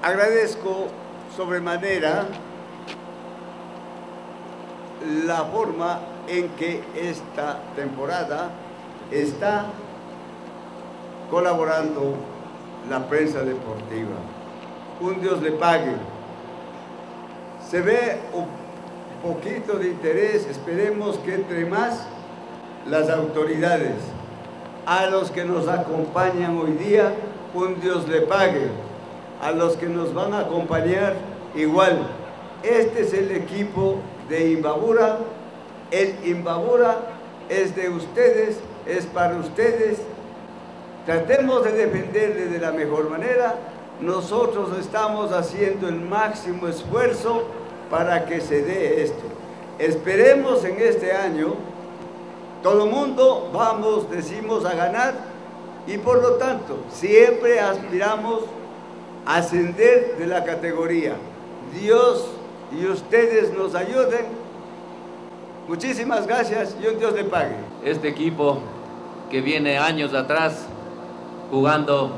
Agradezco sobremanera la forma en que esta temporada está colaborando la prensa deportiva. Un Dios le pague. Se ve un poquito de interés, esperemos que entre más las autoridades, a los que nos acompañan hoy día, un Dios le pague a los que nos van a acompañar igual. Este es el equipo de Imbabura. El Imbabura es de ustedes, es para ustedes. Tratemos de defenderle de la mejor manera. Nosotros estamos haciendo el máximo esfuerzo para que se dé esto. Esperemos en este año, todo el mundo vamos, decimos, a ganar y por lo tanto siempre aspiramos ascender de la categoría. Dios y ustedes nos ayuden. Muchísimas gracias y un Dios le pague. Este equipo que viene años atrás jugando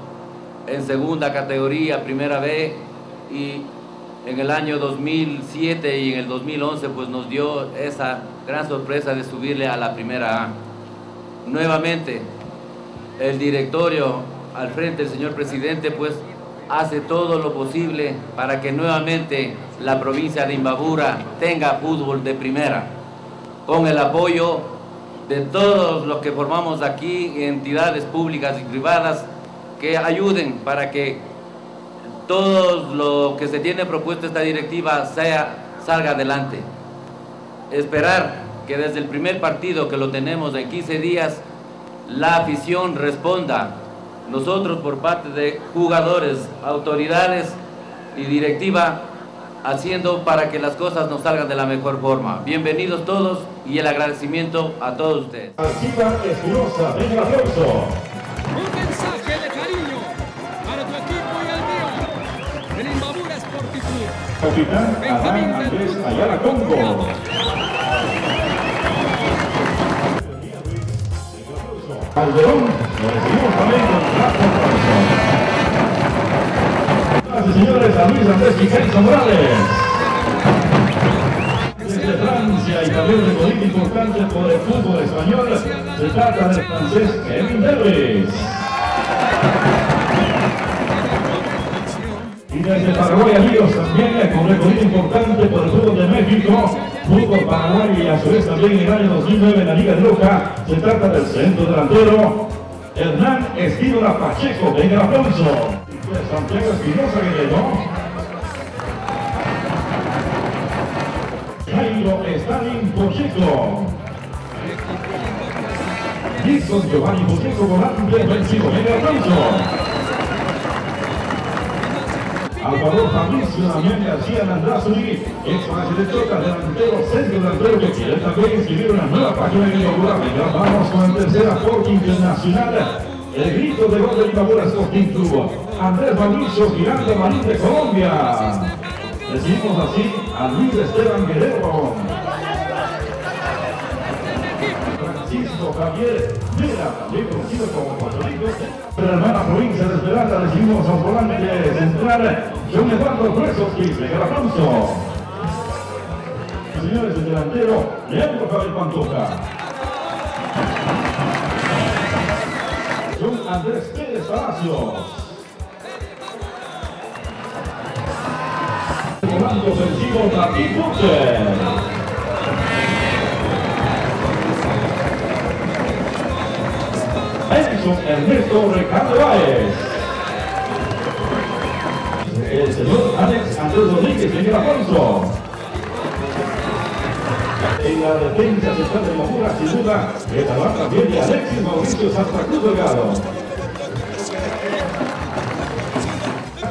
en segunda categoría, primera B, y en el año 2007 y en el 2011 pues nos dio esa gran sorpresa de subirle a la primera A. Nuevamente, el directorio al frente del señor presidente pues hace todo lo posible para que nuevamente la provincia de Imbabura tenga fútbol de primera, con el apoyo de todos los que formamos aquí, entidades públicas y privadas, que ayuden para que todo lo que se tiene propuesto esta directiva sea, salga adelante. Esperar que desde el primer partido que lo tenemos en 15 días, la afición responda nosotros por parte de jugadores, autoridades y directiva, haciendo para que las cosas nos salgan de la mejor forma. Bienvenidos todos y el agradecimiento a todos ustedes. Un mensaje de cariño para tu equipo y el mío. El Imbabura Sporting Club. Capitán Andrés Ayala Congo. Calderón, lo recibimos también con. Gracias, señores, a Luis Andrés Picasso Morales. Desde Francia y también de política importante por el fútbol español, se trata del francés Kevin Davis. Y desde Paraguay amigos también con recorrido importante por el fútbol de México, fútbol Paraguay y a su vez también en el año 2009 en la Liga de Loja, se trata del centro delantero Hernán Espínola Pacheco, venga el aplauso. Pues Santiago Espinosa Guerrero. Jairo Stalin Pacheco. Gibson Giovanni Pacheco, volante ofensivo, venga el aplauso. Salvador Fabricio Damián García Landazuri, ex Toca, delantero, centro delantero que quiere también inscribir una nueva página en. Ya vamos con el tercer aporte internacional. El grito de gol de Imbabura Sporting Club. Andrés Fabricio, Girando Marín de Colombia. Decimos así a Luis Esteban Guerrero. Francisco Javier Mera, también conocido como Patorito. De la hermana provincia de Esmeralda recibimos a un volante central, John Eduardo Presoski, el aplauso. Señores, el delantero, Leandro Javier Pantoja. John Andrés Pérez Palacios. Volante ofensivo, David Butler. Edison Ernesto Ricardo Báez. El señor Alex Andrés Rodríguez, señor Alfonso. En la defensa central de Mojura, sin duda, estará también de Alexis Mauricio Santa Cruz Delgado.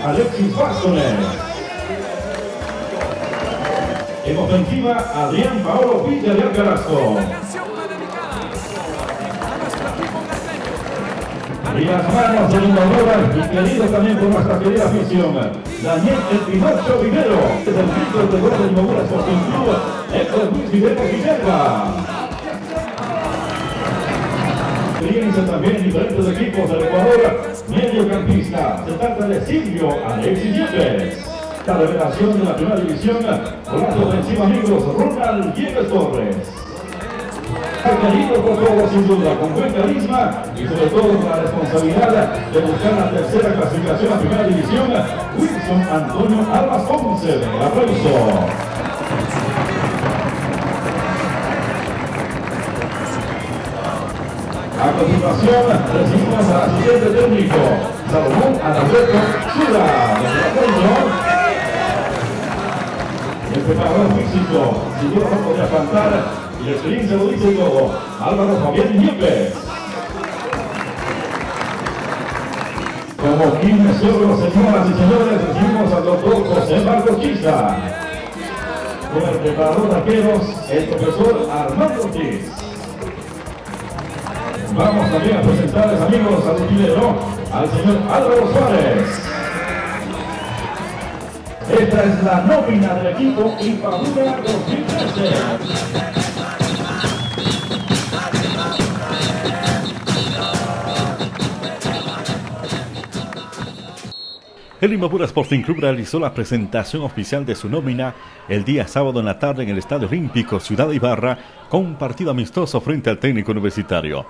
Alexis Bastones. En ofensiva, Adrián Paolo Villa de Las manos de Imbabura y querido también por nuestra querida afición. Daniel El Pinocho Vivero, es el grito de gol de Imbabura Sporting Club, Héctor Luis Vivero Villalba. experiencia también en diferentes equipos del Ecuador. Mediocampista, se trata de Silvio Alexis Yepes. La revelación de la primera división, por encima amigos, Ronald Yepes Torres. Por todos sin duda, con buen carisma y sobre todo con la responsabilidad de buscar la tercera clasificación a primera división, Wilson Antonio Alba Ponce. Aplauso. A continuación, recibimos al asistente técnico, Salomón Adalberto Sura, El preparador físico, no podría faltar, y la experiencia lo dice todo, Álvaro Fabián Yepes. Como quienes son señoras y señores, recibimos al doctor José Marcos Chisa. Con el preparador de arqueros, el profesor Armando Ortiz. Vamos también a presentarles, amigos, al utilero, al señor Álvaro Suárez. Esta es la nómina del equipo Infabula 2013. El Imbabura Sporting Club realizó la presentación oficial de su nómina el día sábado en la tarde en el Estadio Olímpico Ciudad Ibarra con un partido amistoso frente al técnico universitario.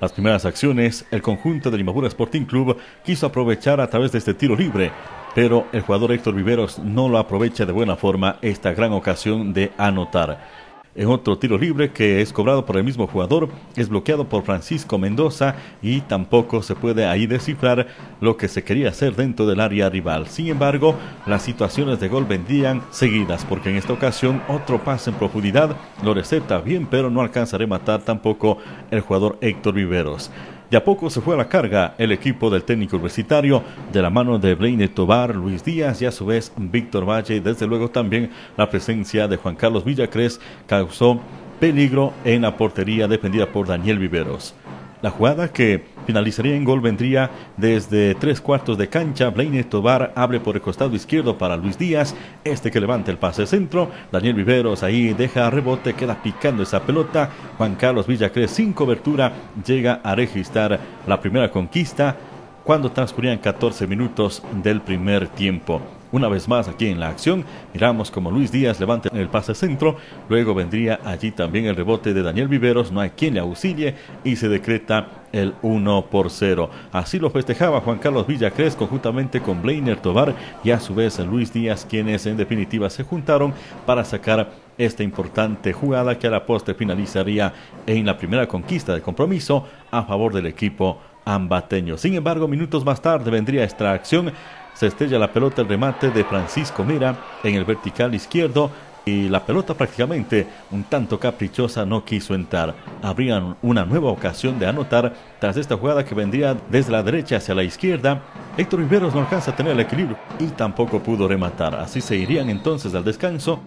Las primeras acciones, el conjunto del Imagura Sporting Club quiso aprovechar a través de este tiro libre, pero el jugador Héctor Viveros no lo aprovecha de buena forma esta gran ocasión de anotar. En otro tiro libre que es cobrado por el mismo jugador, es bloqueado por Francisco Mendoza y tampoco se puede ahí descifrar lo que se quería hacer dentro del área rival. Sin embargo, las situaciones de gol vendían seguidas porque en esta ocasión otro pase en profundidad lo receta bien pero no alcanza a rematar tampoco el jugador Héctor Viveros. De a poco se fue a la carga el equipo del técnico universitario de la mano de Blaine Tobar, Luis Díaz y a su vez Víctor Valle. Y desde luego también la presencia de Juan Carlos Villacres causó peligro en la portería defendida por Daniel Viveros. La jugada que finalizaría en gol vendría desde tres cuartos de cancha. Blaine Tobar abre por el costado izquierdo para Luis Díaz. Este que levanta el pase centro. Daniel Viveros ahí deja rebote, queda picando esa pelota. Juan Carlos Villacrés sin cobertura llega a registrar la primera conquista cuando transcurrían 14 minutos del primer tiempo. Una vez más aquí en la acción, miramos como Luis Díaz levanta el pase centro, luego vendría allí también el rebote de Daniel Viveros, no hay quien le auxilie y se decreta el 1 por 0. Así lo festejaba Juan Carlos Villacres conjuntamente con Blainer Tobar y a su vez Luis Díaz, quienes en definitiva se juntaron para sacar esta importante jugada que a la poste finalizaría en la primera conquista de compromiso a favor del equipo ambateño. Sin embargo, minutos más tarde vendría esta acción se estrella la pelota el remate de Francisco Mira en el vertical izquierdo y la pelota prácticamente un tanto caprichosa no quiso entrar. Habrían una nueva ocasión de anotar tras esta jugada que vendría desde la derecha hacia la izquierda. Héctor Riveros no alcanza a tener el equilibrio y tampoco pudo rematar. Así se irían entonces al descanso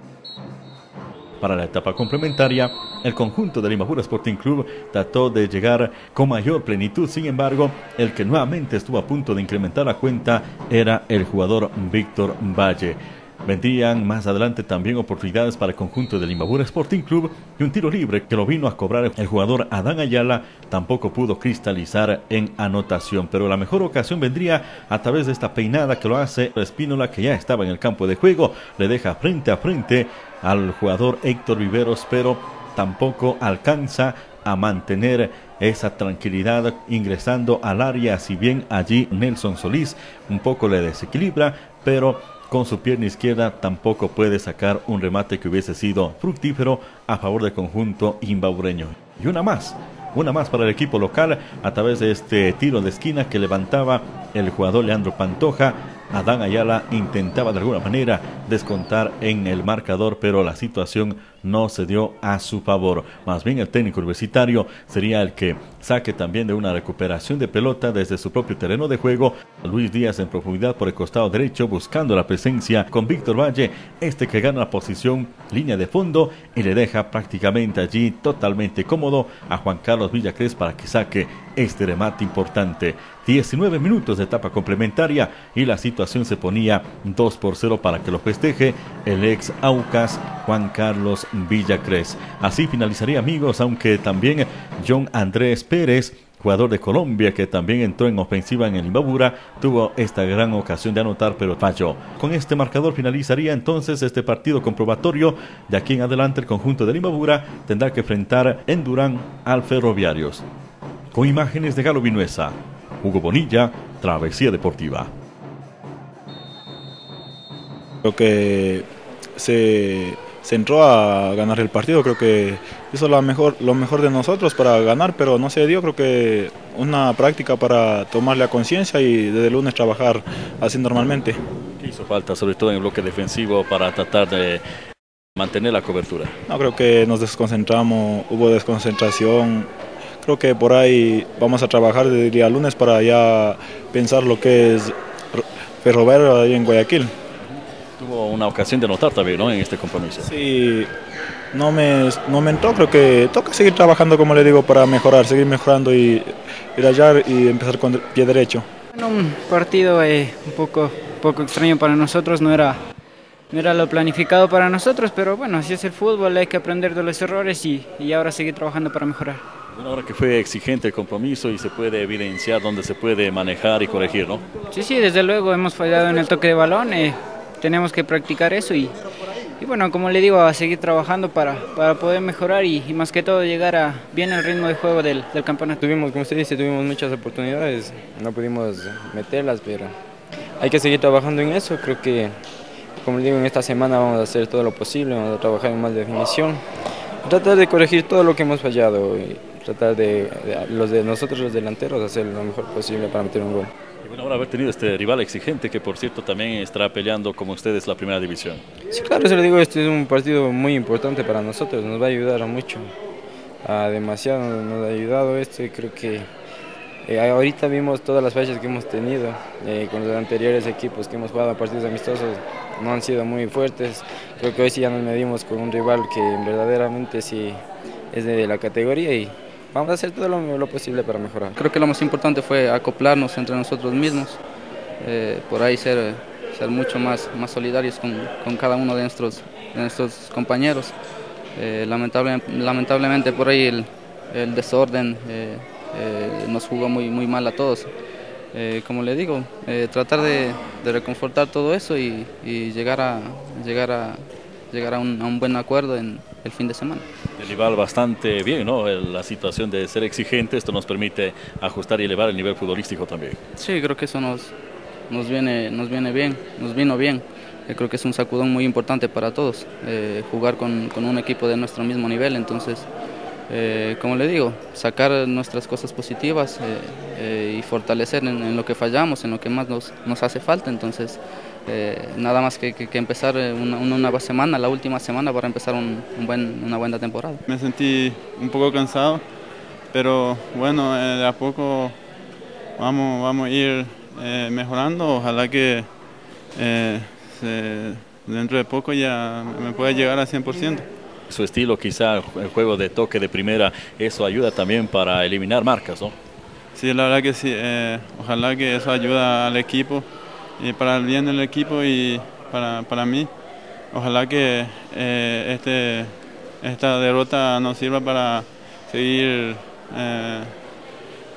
para la etapa complementaria, el conjunto del Imagura Sporting Club trató de llegar con mayor plenitud, sin embargo, el que nuevamente estuvo a punto de incrementar la cuenta era el jugador Víctor Valle. Vendrían más adelante también oportunidades para el conjunto del Imbabura Sporting Club y un tiro libre que lo vino a cobrar el jugador Adán Ayala. Tampoco pudo cristalizar en anotación, pero la mejor ocasión vendría a través de esta peinada que lo hace Espínola que ya estaba en el campo de juego, le deja frente a frente al jugador Héctor Viveros, pero tampoco alcanza a mantener esa tranquilidad ingresando al área, si bien allí Nelson Solís un poco le desequilibra, pero con su pierna izquierda tampoco puede sacar un remate que hubiese sido fructífero a favor del conjunto imbaureño. Y una más, una más para el equipo local a través de este tiro de esquina que levantaba el jugador Leandro Pantoja Adán Ayala intentaba de alguna manera descontar en el marcador, pero la situación no se dio a su favor. Más bien el técnico universitario sería el que saque también de una recuperación de pelota desde su propio terreno de juego. Luis Díaz en profundidad por el costado derecho buscando la presencia con Víctor Valle, este que gana la posición línea de fondo y le deja prácticamente allí totalmente cómodo a Juan Carlos Villacrés para que saque este remate importante. 19 minutos de etapa complementaria y la situación se ponía 2 por 0 para que lo festeje el ex Aucas Juan Carlos Villacrés. Así finalizaría amigos, aunque también John Andrés Pérez jugador de Colombia que también entró en ofensiva en el Imbabura, tuvo esta gran ocasión de anotar pero falló. Con este marcador finalizaría entonces este partido comprobatorio. De aquí en adelante el conjunto del Imbabura tendrá que enfrentar en Durán al Ferroviarios. Con imágenes de Galo Vinuesa, Hugo Bonilla, Travesía Deportiva. Creo que se se entró a ganar el partido, creo que hizo lo mejor, lo mejor de nosotros para ganar, pero no se dio, creo que una práctica para tomarle a conciencia y desde el lunes trabajar así normalmente. ¿Qué hizo falta, sobre todo en el bloque defensivo, para tratar de mantener la cobertura? No, creo que nos desconcentramos, hubo desconcentración, creo que por ahí vamos a trabajar desde el día lunes para ya pensar lo que es Ferroviario ahí en Guayaquil. Tuvo una ocasión de notar también ¿no? en este compromiso. Sí, no me, no me entró, creo que toca seguir trabajando, como le digo, para mejorar, seguir mejorando y ir allá y empezar con el pie derecho. un partido eh, un poco, poco extraño para nosotros, no era, no era lo planificado para nosotros, pero bueno, así es el fútbol, hay que aprender de los errores y, y ahora seguir trabajando para mejorar. Una hora que fue exigente el compromiso y se puede evidenciar dónde se puede manejar y corregir, ¿no? Sí, sí, desde luego hemos fallado en el toque de balón. Eh, tenemos que practicar eso y, bueno, como le digo, a seguir trabajando para, para poder mejorar y, más que todo llegar a bien el ritmo de juego del, del, campeonato. Tuvimos, como usted dice, tuvimos muchas oportunidades, no pudimos meterlas, pero hay que seguir trabajando en eso. Creo que, como le digo, en esta semana vamos a hacer todo lo posible, vamos a trabajar en más definición, tratar de corregir todo lo que hemos fallado y tratar de los de nosotros los delanteros hacer lo mejor posible para meter un gol. Bueno, ahora haber tenido este rival exigente que por cierto también estará peleando como ustedes la primera división. Sí, claro, se lo digo, este es un partido muy importante para nosotros, nos va a ayudar a mucho, a demasiado nos ha ayudado esto y creo que eh, ahorita vimos todas las fallas que hemos tenido eh, con los anteriores equipos que hemos jugado partidos amistosos, no han sido muy fuertes, creo que hoy sí ya nos medimos con un rival que verdaderamente sí es de la categoría y vamos a hacer todo lo, lo, posible para mejorar. Creo que lo más importante fue acoplarnos entre nosotros mismos, eh, por ahí ser, ser mucho más, más solidarios con, con cada uno de nuestros, de nuestros compañeros. Eh, lamentable, lamentablemente por ahí el, el desorden eh, nos jugó muy, muy mal a todos. como le digo, tratar de, de, reconfortar todo eso y, y llegar, a, llegar, a, llegar a, un, a un buen acuerdo en, el fin de semana. El rival bastante bien, ¿no? La situación de ser exigente, esto nos permite ajustar y elevar el nivel futbolístico también. Sí, creo que eso nos, nos, viene, nos viene bien, nos vino bien. Eh, creo que es un sacudón muy importante para todos, eh, jugar con, con, un equipo de nuestro mismo nivel, entonces, eh, como le digo, sacar nuestras cosas positivas y fortalecer en, en, lo que fallamos, en lo que más nos, nos hace falta, entonces eh, nada más que, que, que empezar una, una, nueva semana, la última semana para empezar un, un buen, una buena temporada. Me sentí un poco cansado, pero bueno, eh, de a poco vamos, vamos a ir eh, mejorando, ojalá que se, dentro de poco ya me pueda llegar al 100%. Su estilo, quizá el juego de toque de primera, eso ayuda también para eliminar marcas, ¿no? Sí, la verdad que sí, ojalá que eso ayuda al equipo y para el bien del equipo y para, para mí. Ojalá que eh, este, esta derrota nos sirva para seguir eh,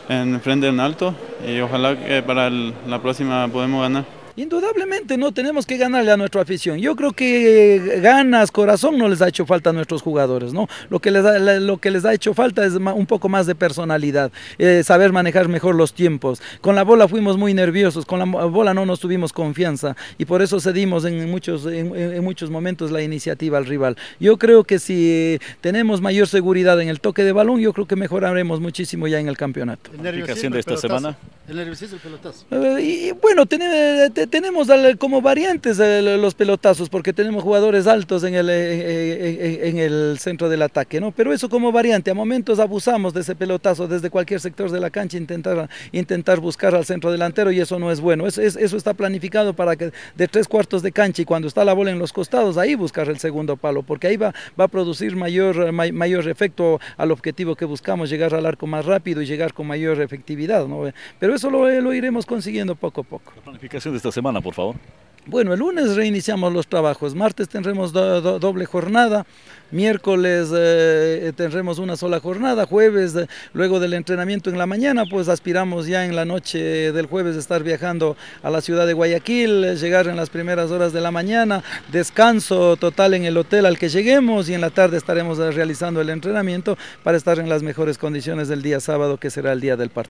en frente en alto y ojalá que para la próxima podemos ganar. Indudablemente no tenemos que ganarle a nuestra afición. Yo creo que ganas, corazón no les ha hecho falta a nuestros jugadores, ¿no? Lo que les, da, lo que les ha hecho falta es un poco más de personalidad, eh, saber manejar mejor los tiempos. Con la bola fuimos muy nerviosos, con la bola no nos tuvimos confianza y por eso cedimos en muchos, en, en muchos momentos la iniciativa al rival. Yo creo que si tenemos mayor seguridad en el toque de balón, yo creo que mejoraremos muchísimo ya en el campeonato. ¿La aplicación de esta semana? El nerviosismo, el pelotazo. Eh, y bueno, tenemos tenemos como variantes los pelotazos porque tenemos jugadores altos en el, en el centro del ataque, ¿no? Pero eso como variante, a momentos abusamos de ese pelotazo desde cualquier sector de la cancha, intentar, intentar buscar al centro delantero y eso no es bueno. Eso, eso está planificado para que de tres cuartos de cancha y cuando está la bola en los costados, ahí buscar el segundo palo, porque ahí va, va a producir mayor, mayor efecto al objetivo que buscamos, llegar al arco más rápido y llegar con mayor efectividad, ¿no? Pero eso lo, lo iremos consiguiendo poco a poco. La planificación de esta semana, por favor. Bueno, el lunes reiniciamos los trabajos, martes tendremos do, do, doble jornada, miércoles eh, tendremos una sola jornada, jueves, eh, luego del entrenamiento en la mañana, pues aspiramos ya en la noche del jueves estar viajando a la ciudad de Guayaquil, eh, llegar en las primeras horas de la mañana, descanso total en el hotel al que lleguemos y en la tarde estaremos realizando el entrenamiento para estar en las mejores condiciones del día sábado, que será el día del partido.